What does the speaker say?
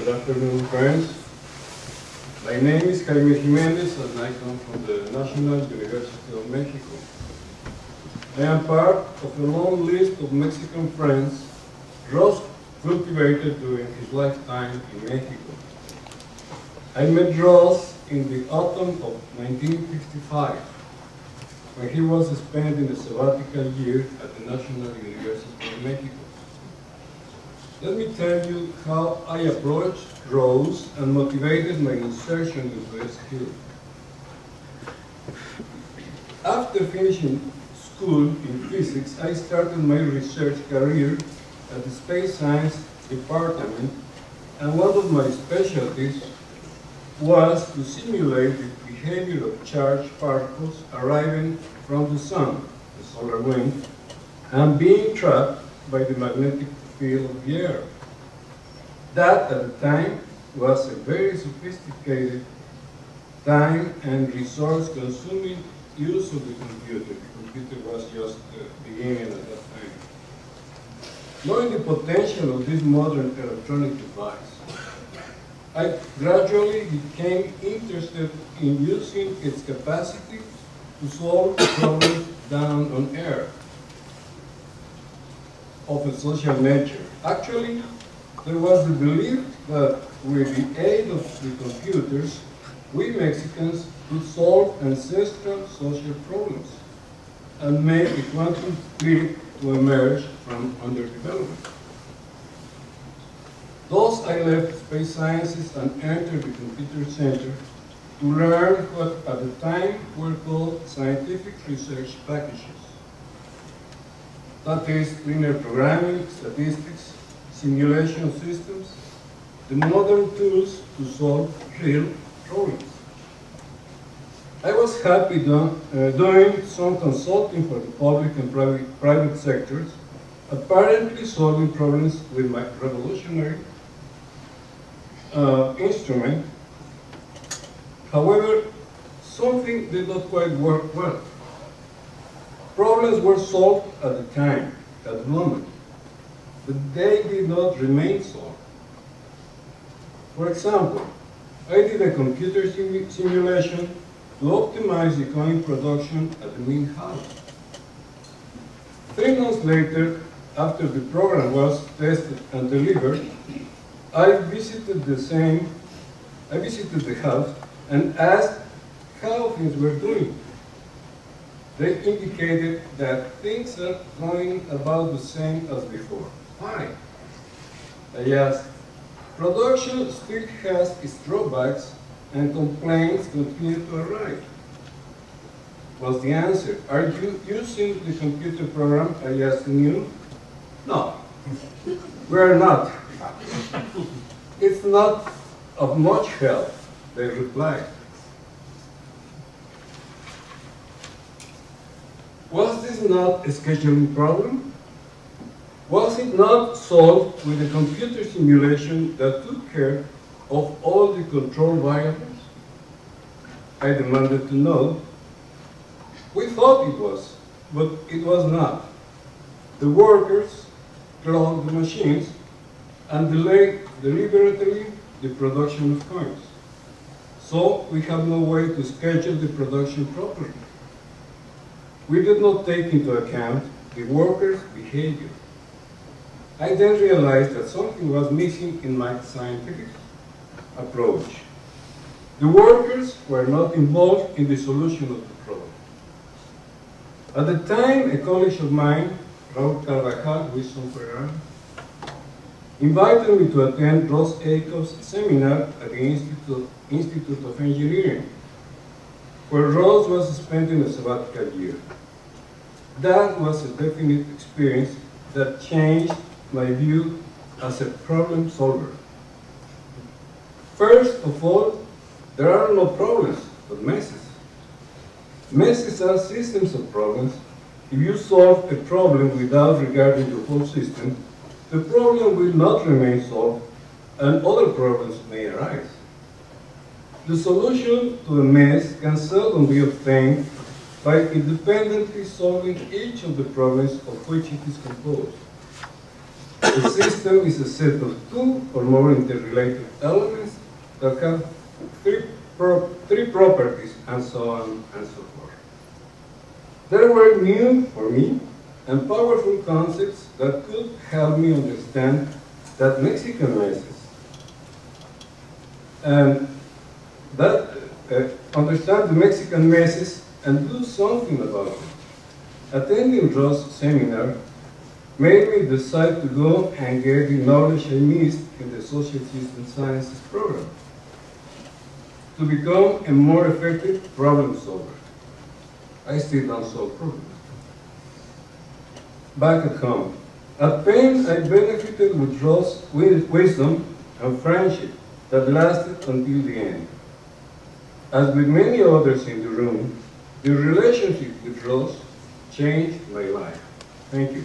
Good afternoon, friends. My name is Jaime Jimenez and I come from the National University of Mexico. I am part of a long list of Mexican friends Ross cultivated during his lifetime in Mexico. I met Ross in the autumn of 1955 when he was spending a sabbatical year at the National University of Mexico. Let me tell you how I approached Rose and motivated my insertion into field. After finishing school in physics, I started my research career at the Space Science Department, and one of my specialties was to simulate the behavior of charged particles arriving from the sun, the solar wind, and being trapped by the magnetic field air. That at the time was a very sophisticated time and resource consuming use of the computer. The computer was just uh, beginning at that time. Knowing the potential of this modern electronic device, I gradually became interested in using its capacity to solve problems down on Earth of a social nature. Actually, there was the belief that with the aid of the computers, we Mexicans could solve ancestral social problems and make a quantum leap to emerge from underdevelopment. Thus, I left space sciences and entered the computer center to learn what at the time were called scientific research packages. That is linear programming, statistics, simulation systems, the modern tools to solve real problems. I was happy do, uh, doing some consulting for the public and private, private sectors, apparently solving problems with my revolutionary uh, instrument. However, something did not quite work well. Problems were solved at the time, at the moment, but they did not remain solved. For example, I did a computer sim simulation to optimize the coin production at the Mint House. Three months later, after the program was tested and delivered, I visited the same, I visited the house and asked how things were doing. They indicated that things are going about the same as before. Why? I asked, production still has its drawbacks and complaints continue to arrive. Was the answer, are you using the computer program I asked you? No, we're not. it's not of much help, they replied. Not a scheduling problem? Was it not solved with a computer simulation that took care of all the control variables? I demanded to know. We thought it was, but it was not. The workers clogged the machines and delayed deliberately the production of coins. So we have no way to schedule the production properly. We did not take into account the workers' behavior. I then realized that something was missing in my scientific approach. The workers were not involved in the solution of the problem. At the time, a colleague of mine, Raul Carvajal, Wilson Ferrer, invited me to attend Ross Ackoff's seminar at the Institute, Institute of Engineering, where Ross was spending a sabbatical year. That was a definite experience that changed my view as a problem solver. First of all, there are no problems, but messes. Messes are systems of problems. If you solve a problem without regarding the whole system, the problem will not remain solved and other problems may arise. The solution to a mess can seldom be obtained by independently solving each of the problems of which it is composed. The system is a set of two or more interrelated elements that have three, pro three properties, and so on and so forth. There were new, for me, and powerful concepts that could help me understand that Mexican messes. And that uh, understand the Mexican messes and do something about it. Attending Ross' seminar made me decide to go and get the knowledge I missed in the social system sciences program to become a more effective problem solver. I still don't solve problems. Back at home, at Penn, I benefited with Ross' wisdom and friendship that lasted until the end. As with many others in the room, the relationship with Ross changed my life. Thank you.